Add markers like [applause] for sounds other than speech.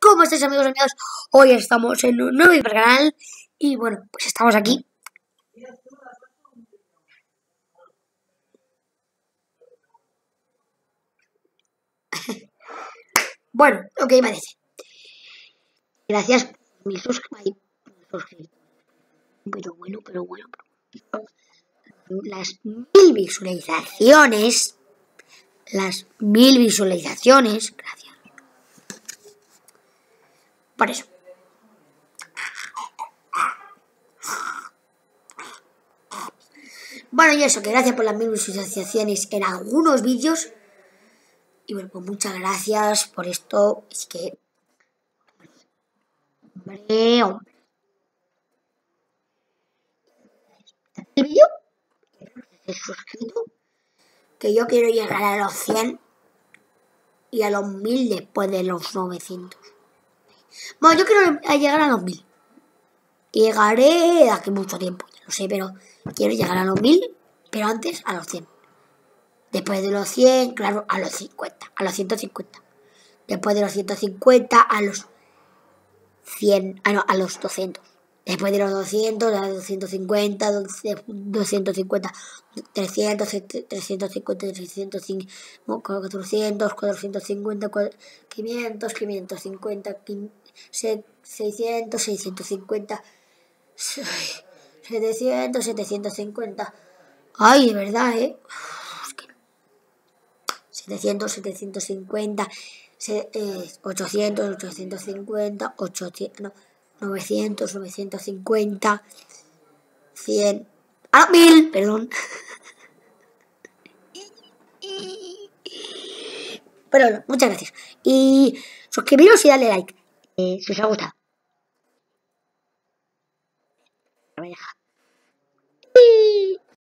¿Cómo estáis amigos y amigas? Hoy estamos en un nuevo canal y bueno, pues estamos aquí. [laughs] bueno, ok, parece. Gracias por mi suscriptores. Pero bueno, pero bueno. Las mil visualizaciones. Las mil visualizaciones. Por eso. Bueno, y eso, que gracias por las mil visualizaciones en algunos vídeos. Y bueno, pues muchas gracias por esto. Es que... Hombre, hombre. El vídeo, suscrito, que yo quiero llegar a los 100 y a los 1000 después de los 900. Bueno, yo quiero llegar a los 1000. Llegaré aquí mucho tiempo, ya lo sé, pero quiero llegar a los 1000, pero antes a los 100. Después de los 100, claro, a los 50, a los 150. Después de los 150, a los 100, ah, no, a los 200. Después de los 200, a 250, 250, 300, 350, 350, 400, 450, 500, 550, 600, 650, 700, 750. Ay, de verdad, ¿eh? 700, 750, 800, 850, 800, no, 900, 950, 100, ah, 1000, perdón. Pero bueno, muchas gracias. Y suscribiros y darle like si os ha gustado.